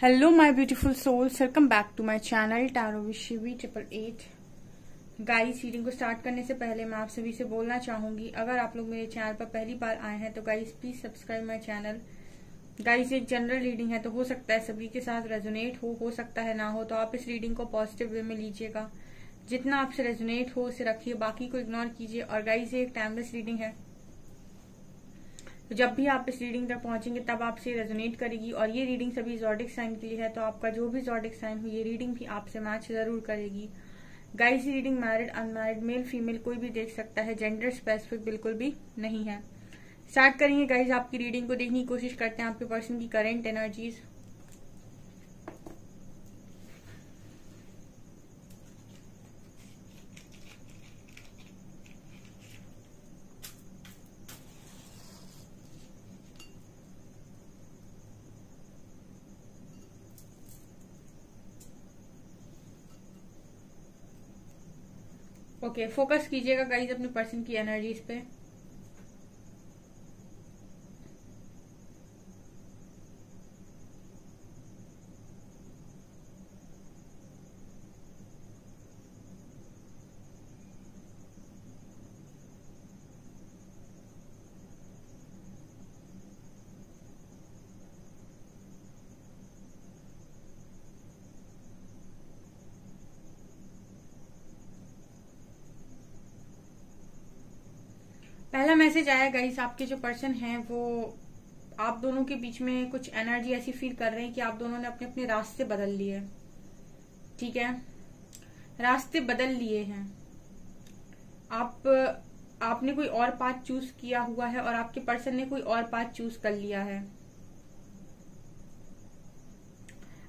Hello my beautiful souls welcome back to my channel tarot विशिवी triple eight guys reading को start करने से पहले मैं आप सभी से बोलना चाहूँगी, अगर आप लोग मेरे चैनल पर पहली बार आए हैं तो guys please subscribe my channel guys एक जनरल रीडिंग है तो हो सकता है सभी के साथ रेजोनेट हो हो सकता है ना हो तो आप इस रीडिंग को पॉजिटिव वे में लीजिएगा। जितना आपसे रेजोनेट हो, उसे रखिए, बाकी को इग्नोर कीजिए। और गाइस ये एक टाइमलेस रीडिंग है। तो जब भी आप इस रीडिंग तक पहुँचेंगे, तब आपसे रेजोनेट करेगी और ये रीडिंग सभी जॉडिक साइन के लिए है तो आपका जो भी जॉडिक साइन हो, ये रीडिंग भी आपसे मैच ज़रूर करेगी। Guys reading married unmarried male female कोई भी देख सकता है जेंडर स्पेसिफिक बिल्कुल भी नहीं है। स्टार्ट करेंगे गाइज़ आपकी रीडिंग को देखने की कोशिश करते हैं, आपके पर्सन की करेंट एनर्जीज ओके फोकस कीजिएगा गाइज़ अपने पर्सन की एनर्जीज पे। मैसेज आया गाइस आपके जो पर्सन हैं, वो आप दोनों के बीच में कुछ एनर्जी ऐसी फील कर रहे हैं कि आप दोनों ने अपने अपने रास्ते बदल लिए। ठीक है? रास्ते बदल लिए हैं। आप, आपने कोई और पाथ चूज़ किया हुआ है और आपके पर्सन ने कोई और पाथ चूज़ कर लिया है।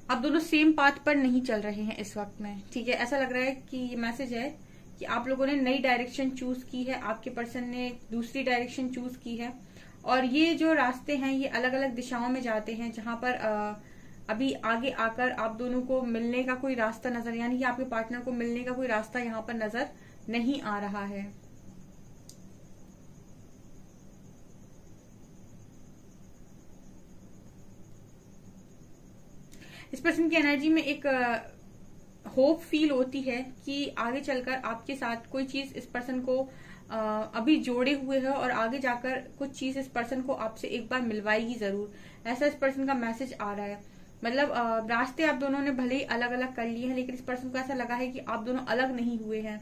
आप दोनों सेम पाथ पर नहीं चल रहे हैं इस वक्त में। ठीक है? ऐसा लग रहा है कि ये मैसेज है। कि आप लोगों ने नई डायरेक्शन चूज़ की है आपके पर्सन ने दूसरी डायरेक्शन चूज़ की है। और ये जो रास्ते हैं ये अलग अलग दिशाओं में जाते हैं जहाँ पर आ, अभी आगे आकर आप दोनों को मिलने का कोई रास्ता नज़र यानी कि आपके पार्टनर को मिलने का कोई रास्ता यहाँ पर नज़र नहीं आ रहा है। इस पर्सन की एनर्जी में एक होप फील होती है कि आगे चलकर आपके साथ कोई चीज़ इस पर्सन को आ, अभी जोड़े हुए है और आगे जाकर कुछ चीज़ इस पर्सन को आपसे एक बार मिलवाएगी ज़रूर। ऐसा इस पर्सन का मैसेज आ रहा है। मतलब रास्ते आप दोनों ने भले ही अलग अलग कर लिए हैं लेकिन इस पर्सन को ऐसा लगा है कि आप दोनों अलग नहीं हुए हैं।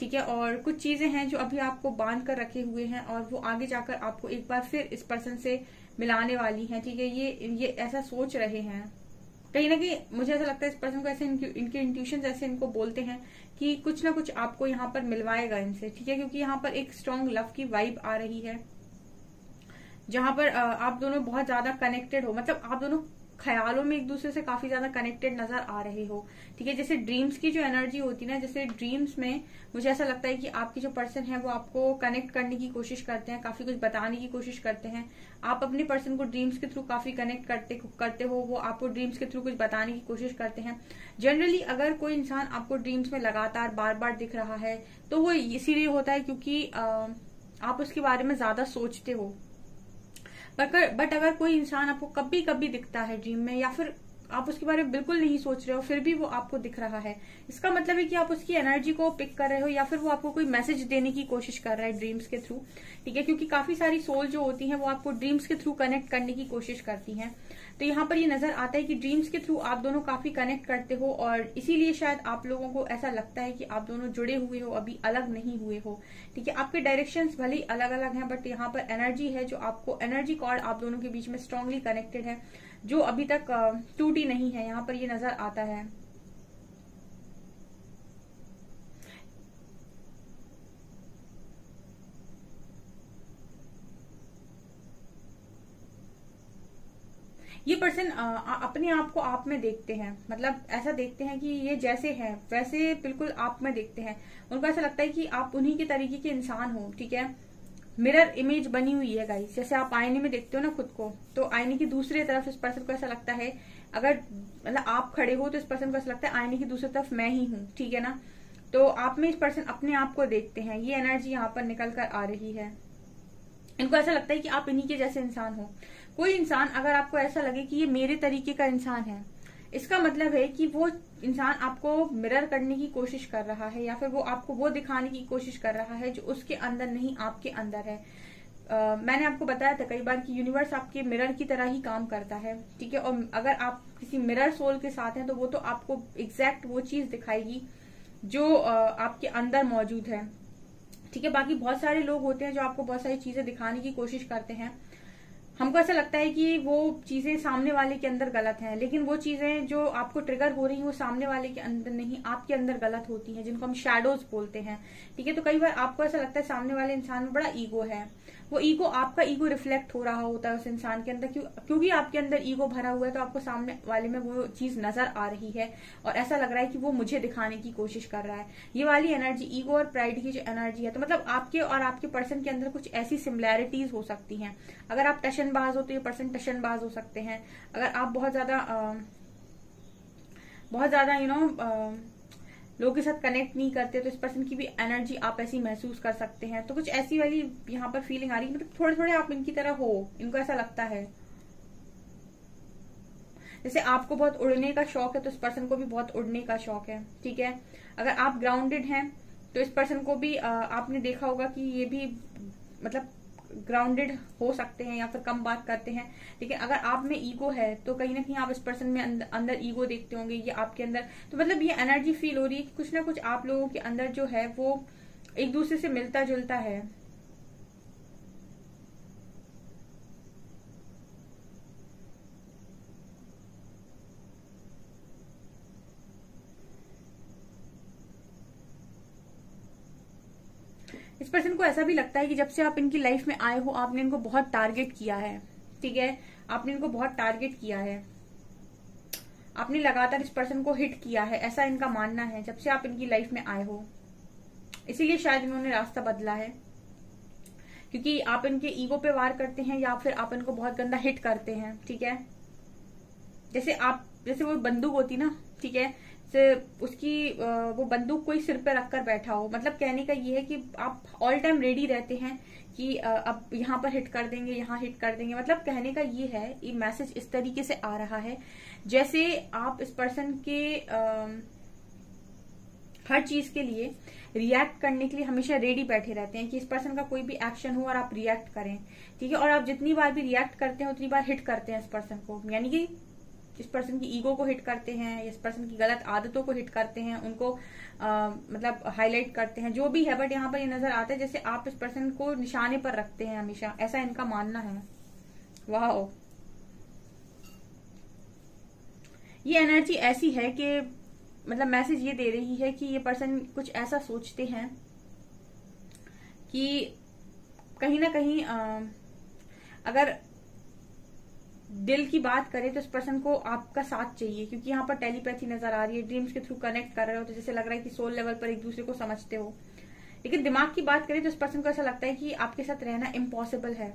ठीक है? और कुछ चीज़ें हैं जो अभी आपको बाँध कर रखे हुए हैं और वो आगे जाकर आपको एक बार फिर इस पर्सन से मिलाने वाली हैं। ठीक है? ये ये ऐसा सोच रहे हैं। कहीं ना कहीं मुझे ऐसा लगता है इस पर्सन को ऐसे इनके इंट्यूशन ऐसे इनको बोलते हैं कि कुछ ना कुछ आपको यहाँ पर मिलवाएगा इनसे, ठीक है? क्योंकि यहाँ पर एक स्ट्रांग लव की वाइब आ रही है, जहाँ पर आप दोनों बहुत ज़्यादा कनेक्टेड हो मतलब आप दोनों ख्यालों में एक दूसरे से काफ़ी ज़्यादा कनेक्टेड नज़र आ रहे हो। ठीक है, जैसे ड्रीम्स की जो एनर्जी होती है ना, जैसे ड्रीम्स में मुझे ऐसा लगता है कि आपकी जो पर्सन है वो आपको कनेक्ट करने की कोशिश करते हैं, काफ़ी कुछ बताने की कोशिश करते हैं। आप अपने पर्सन को ड्रीम्स के थ्रू काफ़ी कनेक्ट करते करते हो, वो आपको ड्रीम्स के थ्रू कुछ बताने की कोशिश करते हैं। जनरली अगर कोई इंसान आपको ड्रीम्स में लगातार बार बार दिख रहा है तो वो इसीलिए होता है क्योंकि आप उसके बारे में ज़्यादा सोचते हो। बट अगर कोई इंसान आपको कभी कभी दिखता है ड्रीम में, या फिर आप उसके बारे में बिल्कुल नहीं सोच रहे हो, फिर भी वो आपको दिख रहा है। इसका मतलब है कि आप उसकी एनर्जी को पिक कर रहे हो, या फिर वो आपको कोई मैसेज देने की कोशिश कर रहा है ड्रीम्स के थ्रू ठीक है? क्योंकि काफ़ी सारी सोल जो होती हैं, वो आपको ड्रीम्स के थ्रू कनेक्ट करने की कोशिश करती हैं। तो यहाँ पर ये नज़र आता है कि ड्रीम्स के थ्रू आप दोनों काफ़ी कनेक्ट करते हो और इसीलिए शायद आप लोगों को ऐसा लगता है कि आप दोनों जुड़े हुए हो, अभी अलग नहीं हुए हो। ठीक है, आपके डायरेक्शन भले ही अलग अलग हैं बट यहाँ पर एनर्जी है जो आपको एनर्जी कॉर्ड आप दोनों के बीच में स्ट्रांगली कनेक्टेड है, जो अभी तक टूटी नहीं है। यहाँ पर ये नज़र आता है। ये पर्सन अपने आप को आप में देखते हैं। मतलब ऐसा देखते हैं कि ये जैसे हैं, वैसे बिल्कुल आप में देखते हैं। उनको ऐसा लगता है कि आप उन्हीं के तरीके के इंसान हो, ठीक है? मिरर इमेज बनी हुई है गाइस जैसे आप आईने में देखते हो ना खुद को तो आईने की दूसरी तरफ़ इस पर्सन को ऐसा लगता है, अगर मतलब आप खड़े हो तो इस पर्सन को ऐसा लगता है, आईने की दूसरी तरफ़ मैं ही हूँ, ठीक है ना? तो आप में इस पर्सन अपने आप को देखते हैं। ये एनर्जी यहाँ पर निकल कर आ रही है। इनको ऐसा लगता है कि आप इन्हीं के जैसे इंसान हो। कोई इंसान अगर आपको ऐसा लगे कि ये मेरे तरीके का इंसान है इसका मतलब है कि वो इंसान आपको मिरर करने की कोशिश कर रहा है या फिर वो आपको वो दिखाने की कोशिश कर रहा है जो उसके अंदर नहीं आपके अंदर है। Uh, मैंने आपको बताया था कई बार कि यूनिवर्स आपके मिरर की तरह ही काम करता है ठीक है? और अगर आप किसी मिरर सोल के साथ हैं तो वो तो आपको एग्जैक्ट वो चीज़ दिखाएगी जो uh, आपके अंदर मौजूद है। ठीक है? बाकी बहुत सारे लोग होते हैं जो आपको बहुत सारी चीज़ें दिखाने की कोशिश करते हैं। हमको ऐसा लगता है कि वो चीज़ें सामने वाले के अंदर गलत हैं, लेकिन वो चीज़ें जो आपको ट्रिगर हो रही हैं, वो सामने वाले के अंदर नहीं, आपके अंदर गलत होती हैं, जिनको हम शेडोज बोलते हैं। ठीक है तो कई बार आपको ऐसा लगता है सामने वाले इंसान में बड़ा ईगो है। वो ईगो आपका ईगो रिफ्लेक्ट हो रहा होता है उस इंसान के अंदर, क्यों क्योंकि आपके अंदर ईगो भरा हुआ है तो आपको सामने वाले में वो चीज़ नज़र आ रही है। और ऐसा लग रहा है कि वो मुझे दिखाने की कोशिश कर रहा है। ये वाली एनर्जी ईगो और प्राइड की जो एनर्जी है तो मतलब आपके और आपके पर्सन के अंदर कुछ ऐसी सिमिलैरिटीज हो सकती हैं। अगर आप टशनबाज हो तो ये पर्सन टशनबाज हो सकते हैं। अगर आप बहुत ज़्यादा बहुत ज़्यादा यू नो लोगों के साथ कनेक्ट नहीं करते तो इस पर्सन की भी एनर्जी आप ऐसी महसूस कर सकते हैं। तो कुछ ऐसी वाली यहाँ पर फीलिंग आ रही है मतलब थोड़े थोड़े आप इनकी तरह हो इनको ऐसा लगता है। जैसे आपको बहुत उड़ने का शौक है तो इस पर्सन को भी बहुत उड़ने का शौक है ठीक है? अगर आप ग्राउंडेड हैं तो इस पर्सन को भी आ, आपने देखा होगा कि ये भी मतलब ग्राउंडेड हो सकते हैं या फिर कम बात करते हैं। ठीक है अगर आप में ईगो है तो कहीं ना कहीं आप इस पर्सन में अंदर, ईगो देखते होंगे ये आपके अंदर। तो मतलब ये एनर्जी फील हो रही है कि कुछ ना कुछ आप लोगों के अंदर जो है वो एक दूसरे से मिलता जुलता है। इस पर्सन को ऐसा भी लगता है कि जब से आप इनकी लाइफ में आए हो, आपने इनको बहुत टारगेट किया है, ठीक है? आपने इनको बहुत टारगेट किया है। आपने लगातार इस पर्सन को हिट किया है, ऐसा इनका मानना है, जब से आप इनकी लाइफ में आए हो। इसीलिए शायद इन्होंने रास्ता बदला है, क्योंकि आप इनके ईगो पे वार करते हैं या फिर आप इनको बहुत गंदा हिट करते हैं, ठीक है? जैसे आप, जैसे वो बंदूक होती ना, ठीक है? से उसकी वो बंदूक कोई सिर पे रखकर बैठा हो। मतलब कहने का ये है कि आप ऑल टाइम रेडी रहते हैं कि अब यहाँ पर हिट कर देंगे यहाँ हिट कर देंगे। मतलब कहने का ये है ये मैसेज इस तरीके से आ रहा है। जैसे आप इस पर्सन के आ, हर चीज़ के लिए रिएक्ट करने के लिए हमेशा रेडी बैठे रहते हैं कि इस पर्सन का कोई भी एक्शन हो और आप रिएक्ट करें। ठीक है? और आप जितनी बार भी रिएक्ट करते हैं उतनी बार हिट करते हैं इस पर्सन को। यानी कि इस पर्सन की ईगो को हिट करते हैं इस पर्सन की गलत आदतों को हिट करते हैं उनको आ, मतलब हाईलाइट करते हैं जो भी है बट यहाँ पर ये नज़र आता है जैसे आप इस पर्सन को निशाने पर रखते हैं हमेशा ऐसा इनका मानना है। वाह ये एनर्जी ऐसी है कि मतलब मैसेज ये दे रही है कि ये पर्सन कुछ ऐसा सोचते हैं कि कहीं ना कहीं आ, अगर दिल की बात करें तो इस पर्सन को आपका साथ चाहिए, क्योंकि यहाँ पर टेलीपैथी नज़र आ रही है ड्रीम्स के थ्रू कनेक्ट कर रहे हो तो जैसे लग रहा है कि सोल लेवल पर एक दूसरे को समझते हो। लेकिन दिमाग की बात करें तो इस पर्सन को ऐसा लगता है कि आपके साथ रहना इम्पॉसिबल है।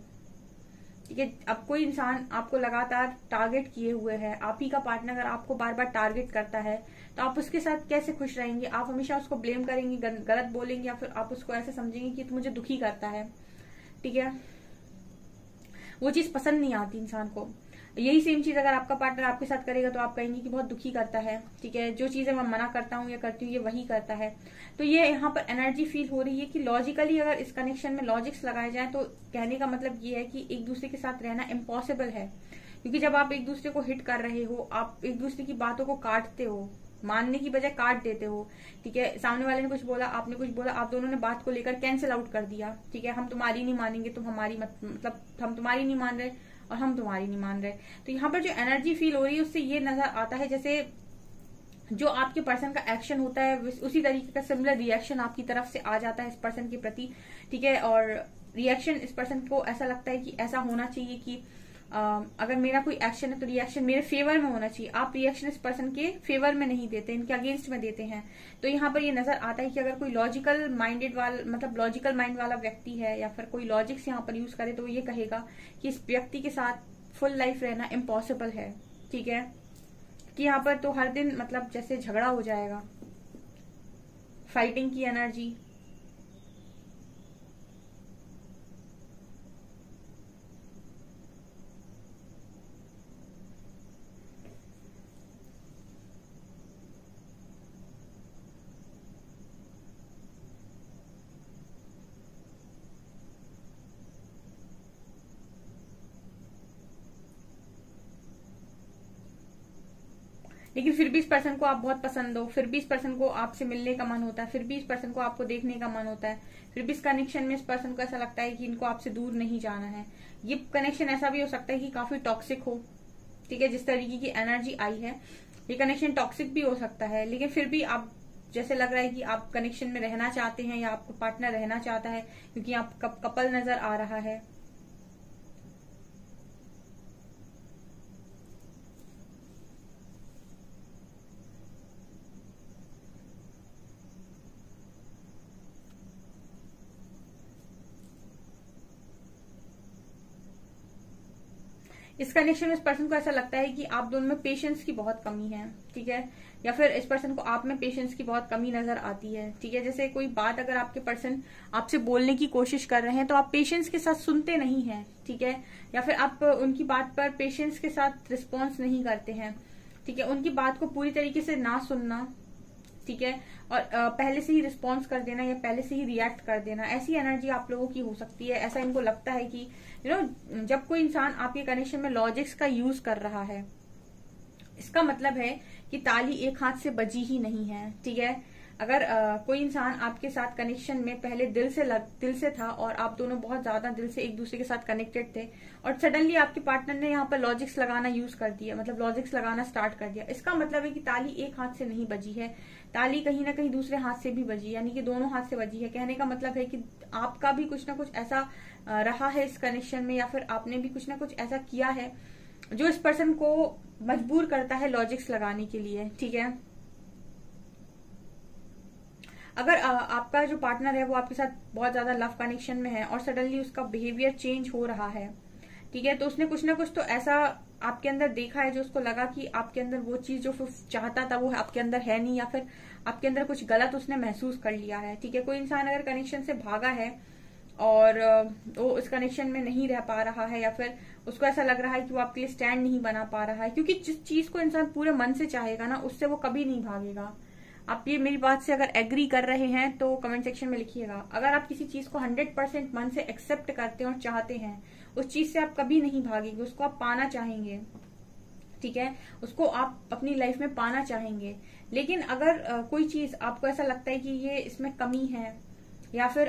ठीक है, अब कोई इंसान आपको लगातार टारगेट किए हुए है, आप ही का पार्टनर अगर आपको बार बार टारगेट करता है तो आप उसके साथ कैसे खुश रहेंगे? आप हमेशा उसको ब्लेम करेंगे गलत बोलेंगे या फिर आप उसको ऐसे समझेंगे कि तो मुझे दुखी करता है। ठीक है? वो चीज़ पसंद नहीं आती इंसान को। यही सेम चीज़ अगर आपका पार्टनर आपके साथ करेगा तो आप कहेंगे कि बहुत दुखी करता है ठीक है? जो चीज़ें मैं मना करता हूँ या करती हूँ ये वही करता है। तो ये यहाँ पर एनर्जी फील हो रही है कि लॉजिकली अगर इस कनेक्शन में लॉजिक्स लगाए जाए तो कहने का मतलब ये है कि एक दूसरे के साथ रहना इम्पॉसिबल है। क्योंकि जब आप एक दूसरे को हिट कर रहे हो आप एक दूसरे की बातों को काटते हो मानने की बजाय काट देते हो ठीक है? सामने वाले ने कुछ बोला आपने कुछ बोला आप दोनों ने बात को लेकर कैंसिल आउट कर दिया ठीक है? हम तुम्हारी नहीं मानेंगे तुम हमारी मत, मतलब हम तुम्हारी नहीं मान रहे और हम तुम्हारी नहीं मान रहे। तो यहाँ पर जो एनर्जी फील हो रही है, उससे ये नज़र आता है, जैसे जो आपके पर्सन का एक्शन होता है, उसी तरीके का सिमिलर रिएक्शन आपकी तरफ़ से आ जाता है इस पर्सन के प्रति, ठीक है? और रिएक्शन इस पर्सन को ऐसा लगता है कि ऐसा होना चाहिए कि अगर मेरा कोई एक्शन है तो रिएक्शन मेरे फेवर में होना चाहिए। आप रिएक्शन इस पर्सन के फेवर में नहीं देते, इनके अगेंस्ट में देते हैं। तो यहाँ पर ये नज़र आता है कि अगर कोई लॉजिकल माइंडेड वाला मतलब लॉजिकल माइंड वाला व्यक्ति है या फिर कोई लॉजिक्स यहाँ पर यूज़ करे तो ये कहेगा कि इस व्यक्ति के साथ फुल लाइफ रहना इम्पॉसिबल है। ठीक है? कि यहाँ पर तो हर दिन मतलब जैसे झगड़ा हो जाएगा। फाइटिंग की एनर्जी लेकिन फिर भी इस पर्सन को आप बहुत पसंद हो, फिर भी इस पर्सन को आपसे मिलने का मन होता है, फिर भी इस पर्सन को आपको देखने का मन होता है, फिर भी इस कनेक्शन में इस पर्सन को ऐसा लगता है कि इनको आपसे दूर नहीं जाना है। ये कनेक्शन ऐसा भी हो सकता है कि काफ़ी टॉक्सिक हो, ठीक है, जिस तरीके की एनर्जी आई है। ये कनेक्शन टॉक्सिक भी हो सकता है, लेकिन फिर भी आप, जैसे लग रहा है कि आप कनेक्शन में रहना चाहते हैं या आपका पार्टनर रहना चाहता है, क्योंकि आप कपल नज़र आ रहा है कनेक्शन में इस पर्सन को ऐसा लगता है कि आप दोनों में पेशेंस की बहुत कमी है, ठीक है? या फिर इस पर्सन को आप में पेशेंस की बहुत कमी नज़र आती है, ठीक है? जैसे कोई बात अगर आपके पर्सन आपसे बोलने की कोशिश कर रहे हैं तो आप पेशेंस के साथ सुनते नहीं है, ठीक है? या फिर आप उनकी बात पर पेशेंस के साथ रिस्पॉन्स नहीं करते हैं, ठीक है? उनकी बात को पूरी तरीके से ना सुनना ठीक है? और पहले से ही रिस्पॉन्स कर देना या पहले से ही रिएक्ट कर देना ऐसी एनर्जी आप लोगों की हो सकती है। ऐसा इनको लगता है कि यू नो जब कोई इंसान आपके कनेक्शन में लॉजिक्स का यूज़ कर रहा है इसका मतलब है कि ताली एक हाथ से बजी ही नहीं है ठीक है? अगर आ, कोई इंसान आपके साथ कनेक्शन में पहले दिल से लग दिल से था और आप दोनों बहुत ज़्यादा दिल से एक दूसरे के साथ कनेक्टेड थे और सडनली आपके पार्टनर ने यहाँ पर लॉजिक्स लगाना यूज़ कर दिया मतलब लॉजिक्स लगाना स्टार्ट कर दिया इसका मतलब है कि ताली एक हाथ से नहीं बजी है। ताली कहीं ना कहीं दूसरे हाथ से भी बजी, यानी कि दोनों हाथ से बजी है। कहने का मतलब है कि आपका भी कुछ ना कुछ ऐसा रहा है इस कनेक्शन में, या फिर आपने भी कुछ ना कुछ ऐसा किया है जो इस पर्सन को मजबूर करता है लॉजिक्स लगाने के लिए, ठीक है? अगर आपका जो पार्टनर है वो आपके साथ बहुत ज़्यादा लव कनेक्शन में है और सडनली उसका बिहेवियर चेंज हो रहा है, ठीक है? तो उसने कुछ ना कुछ तो ऐसा आपके अंदर देखा है, जो उसको लगा कि आपके अंदर वो चीज़ जो चाहता था वो आपके अंदर है नहीं, या फिर आपके अंदर कुछ गलत उसने महसूस कर लिया है, ठीक है? कोई इंसान अगर कनेक्शन से भागा है और वो उस कनेक्शन में नहीं रह पा रहा है, या फिर उसको ऐसा लग रहा है कि वो आपके लिए स्टैंड नहीं बना पा रहा है, क्योंकि जिस चीज़ को इंसान पूरे मन से चाहेगा ना, उससे वो कभी नहीं भागेगा। आप ये मेरी बात से अगर एग्री कर रहे हैं तो कमेंट सेक्शन में लिखिएगा। अगर आप किसी चीज़ को हंड्रेड परसेंट मन से एक्सेप्ट करते हैं और चाहते हैं उस चीज़ से आप कभी नहीं भागेंगे उसको आप पाना चाहेंगे। ठीक है? उसको आप अपनी लाइफ में पाना चाहेंगे। लेकिन अगर आ, कोई चीज़ आपको ऐसा लगता है कि ये इसमें कमी है या फिर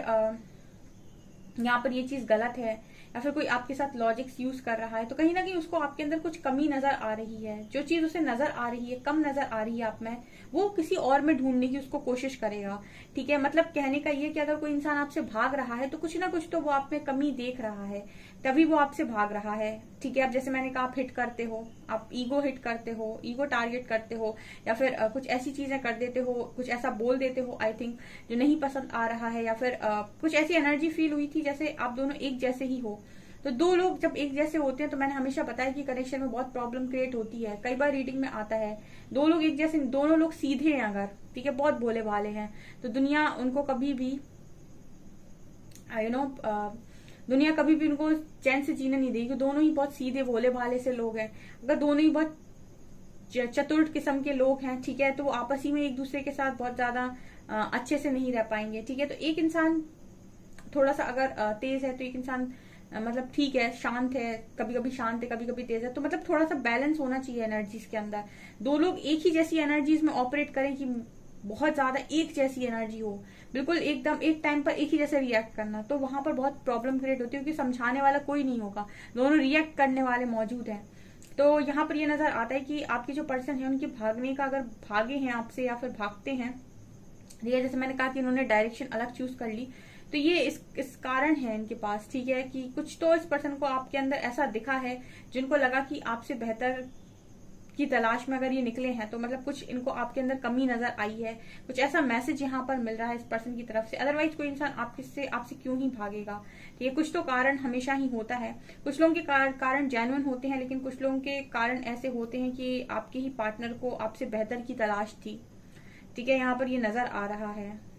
यहाँ पर ये चीज़ गलत है या फिर कोई आपके साथ लॉजिक्स यूज़ कर रहा है तो कहीं ना कहीं उसको आपके अंदर कुछ कमी नज़र आ रही है। जो चीज़ उसे नज़र आ रही है कम नज़र आ रही है आप में वो किसी और में ढूँढने की उसको कोशिश करेगा। ठीक है? मतलब कहने का ये कि अगर कोई इंसान आपसे भाग रहा है तो कुछ ना कुछ तो वो आप में कमी देख रहा है। तभी वो आपसे भाग रहा है। ठीक है? अब जैसे मैंने कहा, आप हिट करते हो, आप ईगो हिट करते हो ईगो टारगेट करते हो, या फिर कुछ ऐसी चीज़ें कर देते हो, कुछ ऐसा बोल देते हो आई थिंक जो नहीं पसंद आ रहा है, या फिर कुछ ऐसी एनर्जी फील हुई थी जैसे आप दोनों एक जैसे ही हो। तो दो लोग जब एक जैसे होते हैं तो मैंने हमेशा बताया कि कनेक्शन में बहुत प्रॉब्लम क्रिएट होती है। कई बार रीडिंग में आता है, दो लोग एक जैसे, दोनों लोग सीधे हैं अगर, ठीक है, बहुत भोले भाले हैं तो दुनिया उनको कभी भी यू नो दुनिया कभी भी उनको चैन से जीने नहीं देगी दोनों ही बहुत सीधे, भोले भाले से लोग हैं। अगर दोनों ही बहुत चतुर किस्म के लोग हैं, ठीक है तो वो आपस ही में एक दूसरे के साथ बहुत ज़्यादा अच्छे से नहीं रह पाएँगे, ठीक है। तो एक इंसान थोड़ा सा अगर तेज है तो एक इंसान मतलब ठीक है, शांत है कभी कभी शांत है कभी कभी तेज है तो मतलब थोड़ा सा बैलेंस होना चाहिए एनर्जीज के अंदर। दो लोग एक ही जैसी एनर्जीज में ऑपरेट करें कि बहुत ज़्यादा एक जैसी एनर्जी हो। बिल्कुल एकदम एक टाइम पर एक ही जैसे रिएक्ट करना तो वहाँ पर बहुत प्रॉब्लम क्रिएट होती है, क्योंकि समझाने वाला कोई नहीं होगा। दोनों रिएक्ट करने वाले मौजूद हैं। तो यहाँ पर ये नज़र आता है कि आपके जो पर्सन है, उनके भागने का अगर भागे हैं आपसे या फिर भागते हैं जैसे मैंने कहा कि उन्होंने डायरेक्शन अलग चूज़ कर ली तो ये इस इस कारण है इनके पास ठीक है कि कुछ तो इस पर्सन को आपके अंदर ऐसा दिखा है जिनको लगा कि आपसे बेहतर की तलाश में अगर ये निकले हैं तो मतलब कुछ इनको आपके अंदर कमी नज़र आई है। कुछ ऐसा मैसेज यहाँ पर मिल रहा है इस पर्सन की तरफ़ से। अदरवाइज़ कोई इंसान आपसे आपसे क्यों ही भागेगा? है कुछ तो कारण हमेशा ही होता है। कुछ लोगों के कार, कारण जेनुअन होते हैं लेकिन कुछ लोगों के कारण ऐसे होते हैं कि आपके ही पार्टनर को आपसे बेहतर की तलाश थी। ठीक है यहाँ पर ये नज़र आ रहा है।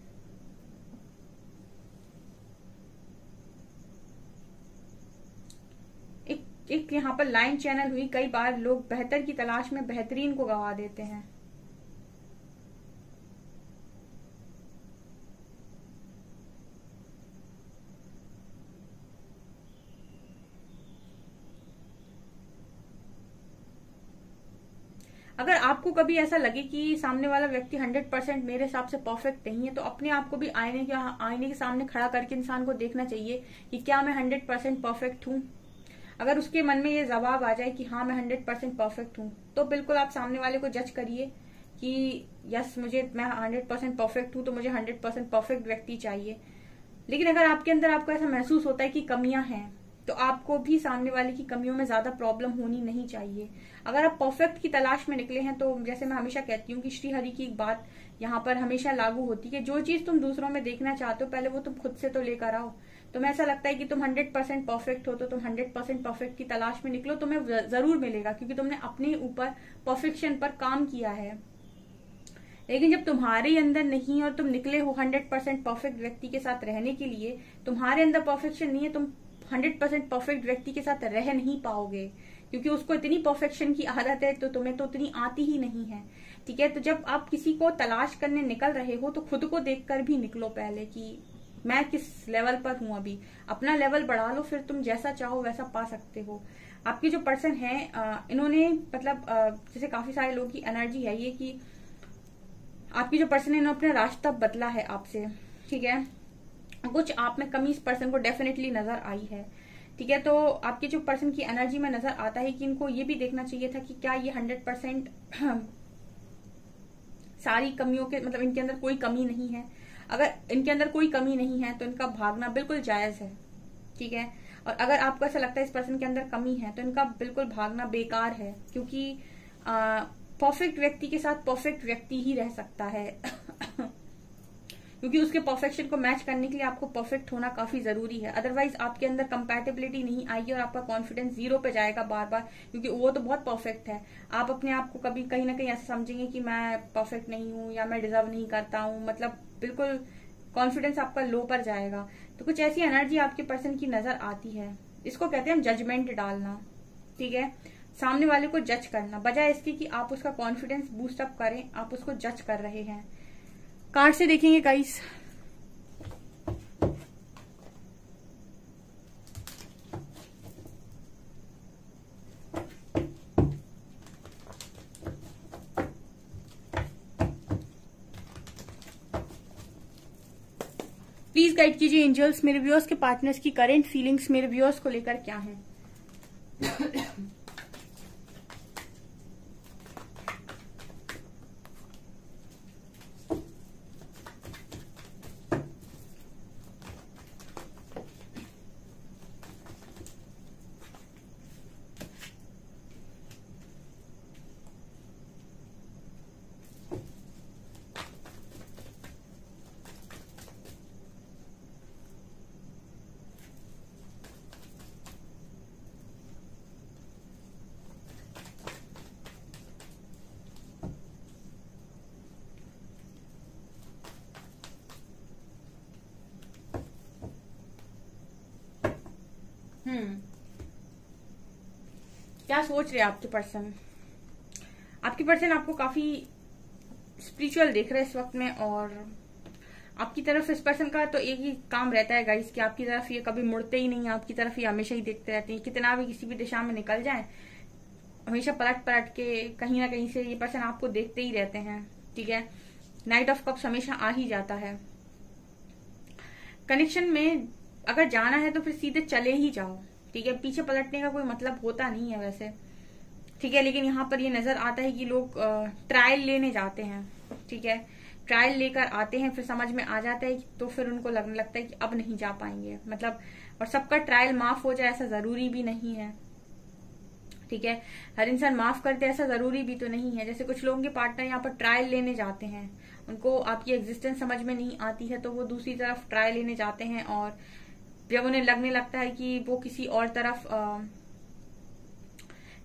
एक यहाँ पर लाइन चैनल हुई, कई बार लोग बेहतर की तलाश में बेहतरीन को गवा देते हैं। अगर आपको कभी ऐसा लगे कि सामने वाला व्यक्ति हंड्रेड परसेंट मेरे हिसाब से परफेक्ट नहीं है तो अपने आप को भी आईने के आईने के सामने खड़ा करके इंसान को देखना चाहिए कि क्या मैं हंड्रेड परसेंट परफेक्ट हूँ। अगर उसके मन में ये जवाब आ जाए कि हाँ मैं हंड्रेड परसेंट परफेक्ट हूँ तो बिल्कुल आप सामने वाले को जज करिए कि यस, मुझे, मैं हंड्रेड परसेंट परफेक्ट हूँ तो मुझे हंड्रेड परसेंट परफेक्ट व्यक्ति चाहिए। लेकिन अगर आपके अंदर आपको ऐसा महसूस होता है कि कमियाँ हैं तो आपको भी सामने वाले की कमियों में ज़्यादा प्रॉब्लम होनी नहीं चाहिए। अगर आप परफेक्ट की तलाश में निकले हैं तो जैसे मैं हमेशा कहती हूँ कि श्रीहरि की एक बात यहाँ पर हमेशा लागू होती है। जो चीज़ तुम दूसरों में देखना चाहते हो, पहले वो तुम खुद से तो लेकर आओ। तुम्हें ऐसा लगता है कि तुम हंड्रेड परसेंट परफेक्ट हो तो तुम हंड्रेड परसेंट परफेक्ट की तलाश में निकलो, तुम्हें ज़रूर मिलेगा, क्योंकि तुमने अपने ऊपर परफेक्शन पर काम किया है। लेकिन जब तुम्हारे अंदर नहीं और तुम निकले हो हंड्रेड परसेंट परफेक्ट व्यक्ति के साथ रहने के लिए, तुम्हारे अंदर परफेक्शन नहीं है, तुम हंड्रेड परसेंट परफेक्ट व्यक्ति के साथ रह नहीं पाओगे, क्योंकि उसको इतनी परफेक्शन की आदत है तो तुम्हें तो उतनी आती ही नहीं है। ठीक है? तो जब आप किसी को तलाश करने निकल रहे हो तो खुद को देखकर भी निकलो पहले कि मैं किस लेवल पर हूँ अभी। अपना लेवल बढ़ा लो, फिर तुम जैसा चाहो वैसा पा सकते हो। आपके जो पर्सन है इन्होंने मतलब जैसे काफ़ी सारे लोगों की एनर्जी है ये कि आपकी जो पर्सन है, इन्होंने अपना रास्ता बदला है आपसे। ठीक है? कुछ आप में कमी इस पर्सन को डेफिनेटली नज़र आई है। ठीक है तो आपके जो पर्सन की एनर्जी में नज़र आता है कि इनको ये भी देखना चाहिए था कि क्या ये हंड्रेड परसेंट सारी कमियों के मतलब इनके अंदर कोई कमी नहीं है। अगर इनके अंदर कोई कमी नहीं है तो इनका भागना बिल्कुल जायज़ है। ठीक है, और अगर आपको ऐसा लगता है इस पर्सन के अंदर कमी है तो इनका बिल्कुल भागना बेकार है, क्योंकि परफेक्ट व्यक्ति के साथ परफेक्ट व्यक्ति ही रह सकता है। क्योंकि उसके परफेक्शन को मैच करने के लिए आपको परफेक्ट होना काफ़ी ज़रूरी है। अदरवाइज़ आपके अंदर कंपेटेबिलिटी नहीं आएगी और आपका कॉन्फिडेंस ज़ीरो पे जाएगा बार बार क्योंकि वो तो बहुत परफेक्ट है। आप अपने आप को कभी कहीं ना कहीं ऐसा समझेंगे कि मैं परफेक्ट नहीं हूँ या मैं डिजर्व नहीं करता हूँ। मतलब बिल्कुल कॉन्फिडेंस आपका लो पर जाएगा। तो कुछ ऐसी एनर्जी आपके पर्सन की नज़र आती है। इसको कहते हैं जजमेंट डालना, ठीक है? सामने वाले को जज करना। बजाय इसके कि आप उसका कॉन्फिडेंस बूस्टअप करें, आप उसको जज कर रहे हैं। कार्ड से देखेंगे गाइस प्लीज़ गाइड कीजिए एंजल्स मेरे व्यूअर्स के पार्टनर्स की करेंट फीलिंग्स मेरे व्यूअर्स को लेकर क्या है? हम्म। क्या सोच रहे आपके पर्सन? आपके पर्सन आपको काफ़ी स्पिरिचुअल देख रहे हैं इस वक्त में और आपकी तरफ़ इस पर्सन का तो एक ही काम रहता है गाइस कि आपकी तरफ़ ये कभी मुड़ते ही नहीं, आपकी तरफ़ ये हमेशा ही देखते रहते हैं, कितना भी किसी भी दिशा में निकल जाए, हमेशा पलट पलट के कहीं ना कहीं से ये पर्सन आपको देखते ही रहते हैं, ठीक है? नाइट ऑफ़ कप्स हमेशा आ ही जाता है। कनेक्शन में अगर जाना है तो फिर सीधे चले ही जाओ, ठीक है? पीछे पलटने का कोई मतलब होता नहीं है वैसे, ठीक है? लेकिन यहाँ पर ये नज़र आता है कि लोग ट्रायल लेने जाते हैं, ठीक है? ट्रायल लेकर आते हैं, फिर समझ में आ जाता है तो फिर उनको लगने लगता है कि अब नहीं जा पाएँगे मतलब और सबका ट्रायल माफ़ हो जाए ऐसा ज़रूरी भी नहीं है, ठीक है? हर इंसान माफ़ करते ऐसा ज़रूरी भी तो नहीं है। जैसे कुछ लोगों के पार्टनर यहाँ पर ट्रायल लेने जाते हैं, उनको आपकी एग्जिस्टेंस समझ में नहीं आती है तो वो दूसरी तरफ़ ट्रायल लेने जाते हैं और जब उन्हें लगने लगता है कि वो किसी और तरफ़ आ,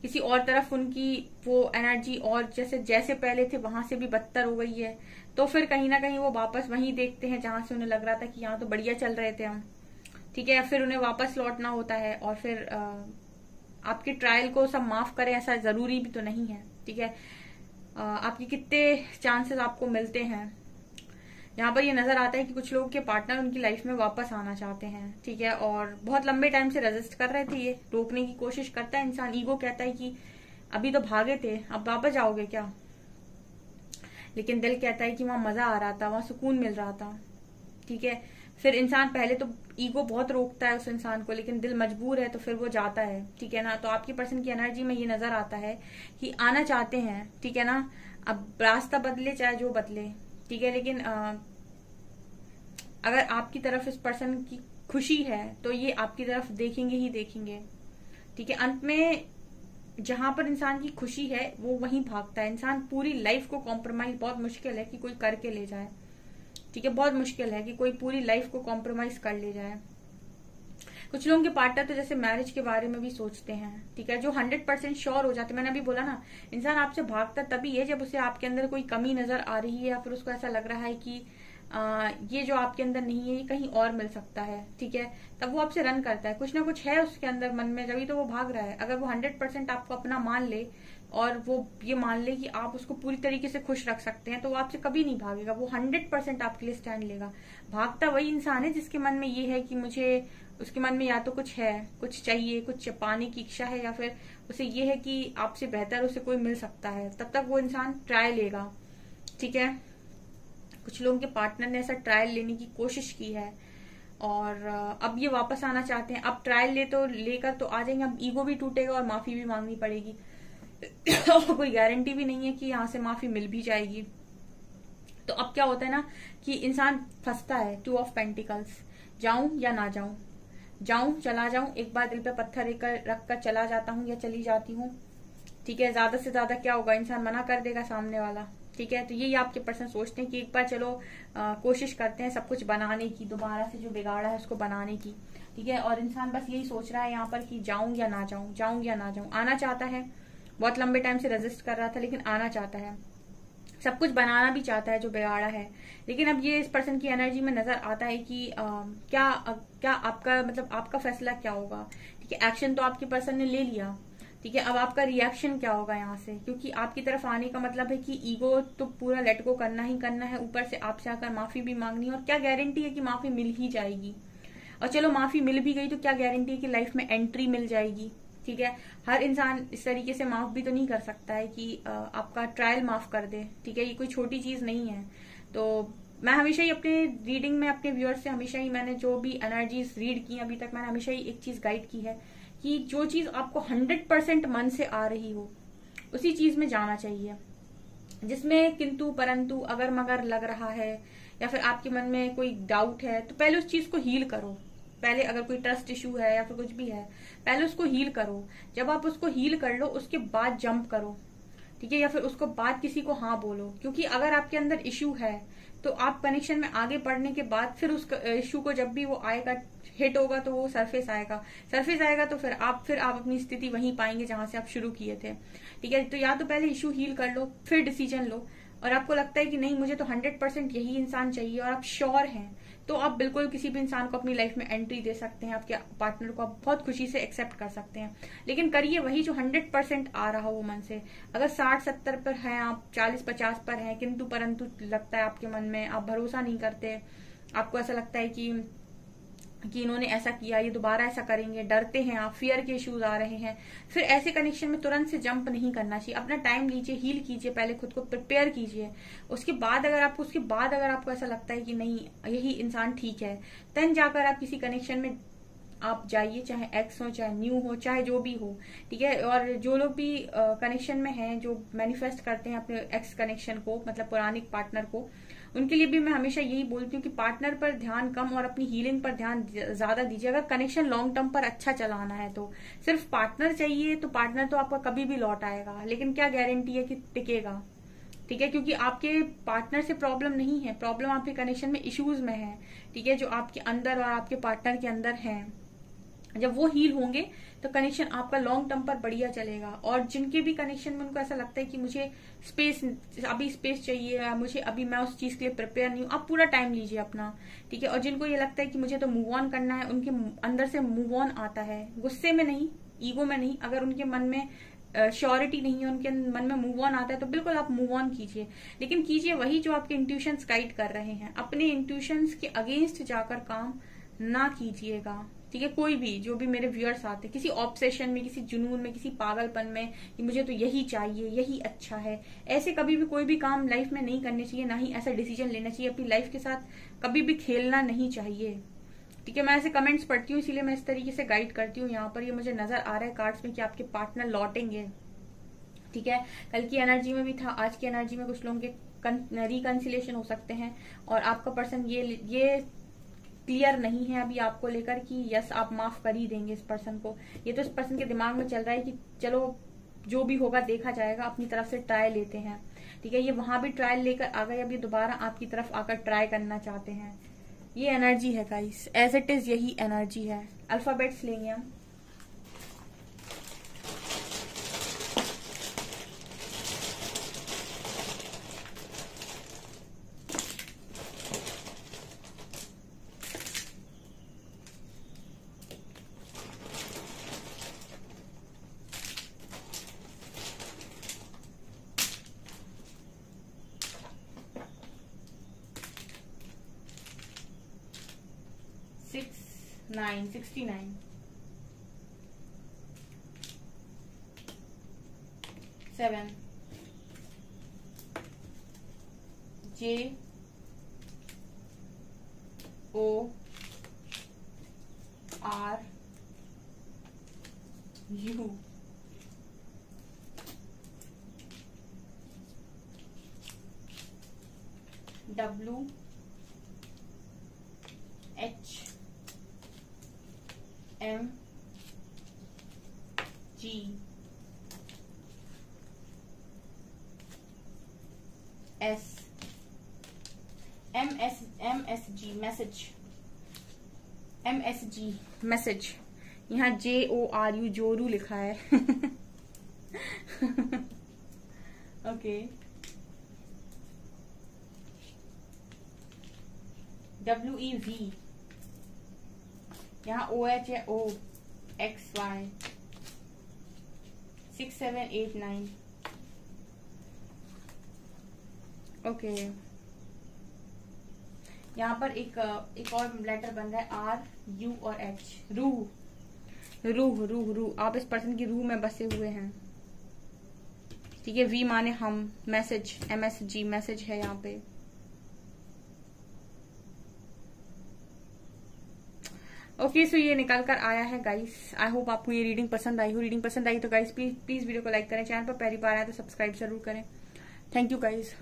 किसी और तरफ़ उनकी वो एनर्जी और जैसे जैसे पहले थे वहाँ से भी बदतर हो गई है। तो फिर कहीं ना कहीं वो वापस वहीं देखते हैं जहाँ से उन्हें लग रहा था कि यहाँ तो बढ़िया चल रहे थे हम। ठीक है फिर उन्हें वापस लौटना होता है और फिर आ, आपके ट्रायल को सब माफ़ करें ऐसा ज़रूरी भी तो नहीं है। ठीक है आपके कितने चांसेस आपको मिलते हैं। यहाँ पर ये नज़र आता है कि कुछ लोगों के पार्टनर उनकी लाइफ में वापस आना चाहते हैं ठीक है? और बहुत लंबे टाइम से रजिस्ट कर रहे थे ये। रोकने की कोशिश करता है इंसान। ईगो कहता है कि अभी तो भागे थे अब वापस जाओगे क्या? लेकिन दिल कहता है कि वहाँ मज़ा आ रहा था वहाँ सुकून मिल रहा था ठीक है? फिर इंसान पहले तो ईगो बहुत रोकता है उस इंसान को लेकिन दिल मजबूर है तो फिर वो जाता है ठीक है ना? तो आपकी पर्सन की एनर्जी में ये नज़र आता है कि आना चाहते हैं ठीक है ना? अब रास्ता बदले चाहे जो बदले ठीक है? लेकिन आ, अगर आपकी तरफ़ इस पर्सन की खुशी है तो ये आपकी तरफ़ देखेंगे ही देखेंगे। ठीक है? अंत में जहाँ पर इंसान की खुशी है, वो वहीं भागता है। इंसान पूरी लाइफ को कॉम्प्रोमाइज बहुत मुश्किल है कि कोई करके ले जाए। ठीक है? बहुत मुश्किल है कि कोई पूरी लाइफ को कॉम्प्रोमाइज कर ले जाए। कुछ लोगों के पार्टनर तो जैसे मैरिज के बारे में भी सोचते हैं। ठीक है? जो हंड्रेड परसेंट श्योर हो जाते मैंने अभी बोला ना, इंसान आपसे भागता तभी है जब उसे आपके अंदर कोई कमी नज़र आ रही है या फिर उसको ऐसा लग रहा है कि आ, ये जो आपके अंदर नहीं है ये कहीं और मिल सकता है ठीक है? तब वो आपसे रन करता है। कुछ ना कुछ है उसके अंदर मन में जब तो वो भाग रहा है। अगर वो हंड्रेड परसेंट आपको अपना मान ले और वो ये मान ले कि आप उसको पूरी तरीके से खुश रख सकते हैं तो वो आपसे कभी नहीं भागेगा। वो हंड्रेड परसेंट आपके लिए स्टैंड लेगा। भागता वही इंसान है जिसके मन में ये है कि मुझे उसके मन में या तो कुछ है कुछ चाहिए कुछ पाने की इच्छा है या फिर उसे ये है कि आपसे बेहतर उसे कोई मिल सकता है। तब तक वो इंसान ट्राई लेगा ठीक है? कुछ लोगों के पार्टनर ने ऐसा ट्रायल लेने की कोशिश की है। और अब ये वापस आना चाहते हैं। अब ट्रायल ले तो लेकर तो आ जाएँगे। अब ईगो भी टूटेगा और माफ़ी भी मांगनी पड़ेगी। कोई गारंटी भी नहीं है कि यहाँ से माफ़ी मिल भी जाएगी। तो अब क्या होता है ना कि इंसान फंसता है टू ऑफ़ पेंटिकल्स जाऊँ या ना जाऊँ? जाऊँ, चला जाऊँ, एक बार दिल पे पत्थर रख कर चला जाता हूँ या चली जाती हूँ? ठीक है, ज़्यादा से ज़्यादा क्या होगा? इंसान मना कर देगा सामने वाला। ठीक है? तो यही आपके पर्सन सोचते हैं कि एक बार चलो आ, कोशिश करते हैं सब कुछ बनाने की दोबारा से जो बिगाड़ा है उसको बनाने की ठीक है? और इंसान बस यही सोच रहा है यहाँ पर कि जाऊँ या ना जाऊँ जाऊँ या ना जाऊँ। आना चाहता है बहुत लंबे टाइम से रजिस्ट कर रहा था लेकिन आना चाहता है। सब कुछ बनाना भी चाहता है जो बिगाड़ा है। लेकिन अब ये इस पर्सन की एनर्जी में नज़र आता है कि आ, क्या आ, क्या आपका मतलब आपका फैसला क्या होगा? ठीक है एक्शन तो आपके पर्सन ने ले लिया। ठीक है? अब आपका रिएक्शन क्या होगा यहाँ से? क्योंकि आपकी तरफ़ आने का मतलब है कि ईगो तो पूरा लेट को करना ही करना है। ऊपर से आपसे आकर माफ़ी भी मांगनी है और क्या गारंटी है कि माफ़ी मिल ही जाएगी? और चलो, माफ़ी मिल भी गई तो क्या गारंटी है कि लाइफ में एंट्री मिल जाएगी? ठीक है? हर इंसान इस तरीके से माफ़ भी तो नहीं कर सकता है कि आपका ट्रायल माफ़ कर दे। ठीक है? ये कोई छोटी चीज़ नहीं है। तो मैं हमेशा ही अपने रीडिंग में, अपने व्यूअर्स से हमेशा ही मैंने जो भी एनर्जीज रीड की अभी तक मैंने हमेशा ही एक चीज़ गाइड की है। कि जो चीज़ आपको हंड्रेड परसेंट मन से आ रही हो, उसी चीज़ में जाना चाहिए। जिसमें किंतु परंतु अगर मगर लग रहा है, या फिर आपके मन में कोई डाउट है तो पहले उस चीज़ को हील करो। पहले अगर कोई ट्रस्ट इशू है या फिर कुछ भी है, पहले उसको हील करो। जब आप उसको हील कर लो, उसके बाद जंप करो। ठीक है? या फिर उसको बाद किसी को हाँ बोलो। क्योंकि अगर आपके अंदर इश्यू है तो आप कनेक्शन में आगे बढ़ने के बाद फिर उस इश्यू को जब भी वो आएगा हिट होगा तो वो सरफेस आएगा। सरफेस आएगा तो फिर आप फिर आप अपनी स्थिति वहीं पाएँगे जहाँ से आप शुरू किए थे। ठीक है? तो या तो पहले इश्यू हील कर लो, फिर डिसीज़न लो। और आपको लगता है कि नहीं, मुझे तो हंड्रेड परसेंट यही इंसान चाहिए और आप श्योर हैं। तो आप बिल्कुल किसी भी इंसान को अपनी लाइफ में एंट्री दे सकते हैं, आपके पार्टनर को आप बहुत खुशी से एक्सेप्ट कर सकते हैं। लेकिन करिए वही जो हंड्रेड परसेंट आ रहा हो मन से। अगर साठ, सत्तर पर है आप, चालीस, पचास पर हैं, किंतु परंतु लगता है आपके मन में आप भरोसा नहीं करते। आपको ऐसा लगता है कि कि इन्होंने ऐसा किया, ये दोबारा ऐसा करेंगे, डरते हैं आप फियर के इश्यूज़ आ रहे हैं। फिर ऐसे कनेक्शन में तुरंत से जंप नहीं करना चाहिए। अपना टाइम लीजिए हील कीजिए, पहले खुद को प्रिपेयर कीजिए। उसके बाद अगर आपको, उसके बाद अगर आपको ऐसा लगता है कि नहीं, यही इंसान ठीक है देन जाकर आप किसी कनेक्शन में आप जाइए, चाहे एक्स हो, चाहे न्यू हो, चाहे जो भी हो, ठीक है? और जो लोग भी कनेक्शन में हैं, जो मैनिफेस्ट करते हैं अपने एक्स कनेक्शन को मतलब पुराने पार्टनर को उनके लिए भी मैं हमेशा यही बोलती हूँ कि पार्टनर पर ध्यान कम और अपनी हीलिंग पर ध्यान ज़्यादा दीजिए। अगर कनेक्शन लॉन्ग टर्म पर अच्छा चलाना है तो। सिर्फ़ पार्टनर चाहिए तो पार्टनर तो आपका कभी भी लौट आएगा। लेकिन क्या गारंटी है कि टिकेगा? ठीक है? क्योंकि आपके पार्टनर से प्रॉब्लम नहीं है। प्रॉब्लम आपके कनेक्शन में इश्यूज़ में है। ठीक है? जो आपके अंदर और आपके पार्टनर के अंदर है। जब वो हील होंगे तो कनेक्शन आपका लॉन्ग टर्म पर बढ़िया चलेगा। और जिनके भी कनेक्शन में उनको ऐसा लगता है कि मुझे स्पेस अभी स्पेस चाहिए मुझे अभी मैं उस चीज़ के लिए प्रिपेयर नहीं हूँ, आप पूरा टाइम लीजिए अपना, ठीक है? और जिनको ये लगता है कि मुझे तो मूव ऑन करना है, उनके अंदर से मूव ऑन आता है। गुस्से में नहीं ईगो में नहीं, अगर उनके मन में श्योरिटी नहीं है, उनके मन में मूव ऑन आता है तो बिल्कुल आप मूव ऑन कीजिए। लेकिन कीजिए वही जो आपके इंट्यूशंस गाइड कर रहे हैं। अपने इंट्यूशंस के अगेंस्ट जाकर काम ना कीजिएगा। ठीक है, कोई भी, जो भी मेरे व्यूअर्स आते हैं, किसी ऑब्सेशन में, किसी जुनून में, किसी पागलपन में, कि मुझे तो यही चाहिए, यही अच्छा है, ऐसे कभी भी कोई भी काम लाइफ में नहीं करने चाहिए, ना ही ऐसा डिसीज़न लेना चाहिए, अपनी लाइफ के साथ कभी भी खेलना नहीं चाहिए। ठीक है, मैं ऐसे कमेंट्स पढ़ती हूँ, इसीलिए मैं इस तरीके से गाइड करती हूँ यहाँ पर। ये मुझे नज़र आ रहा है कार्ड्स में कि आपके पार्टनर लौटेंगे। ठीक है, कल की एनर्जी में भी था, आज की एनर्जी में कुछ लोगों के रिकन्सिलेशन हो सकते हैं, और आपका पर्सन ये ये क्लियर नहीं है अभी आपको लेकर कि यस आप माफ़ कर ही देंगे इस पर्सन को। ये तो इस पर्सन के दिमाग में चल रहा है कि चलो, जो भी होगा देखा जाएगा, अपनी तरफ़ से ट्राई लेते हैं। ठीक है, ये वहाँ भी ट्रायल लेकर आ गए, अभी दोबारा आपकी तरफ़ आकर ट्राई करना चाहते हैं। ये एनर्जी है गाइस एज इट इज़ यही एनर्जी है। अल्फाबेट्स लेंगे हम। Nine sixty-nine. 7. J O message M S G message यहाँ जे ओ आर यू जोरू लिखा है। ओके डब्ल्यू ई वी यहाँ ओ एच है O X Y six seven eight nine okay यहाँ पर एक एक और लेटर बन रहा है आर यू और एच रूह रूह रूह रूह आप इस पर्सन की रूह में बसे हुए हैं। ठीक है वी माने हम message M S G message है यहाँ पे। ओके okay, सो so ये निकल कर आया है गाइस आई होप आपको ये रीडिंग पसंद आई हो। रीडिंग पसंद आई तो गाइस प्लीज़ प्लीज़ वीडियो को लाइक करें। चैनल पर पहली बार आए तो सब्सक्राइब ज़रूर करें। Thank you guys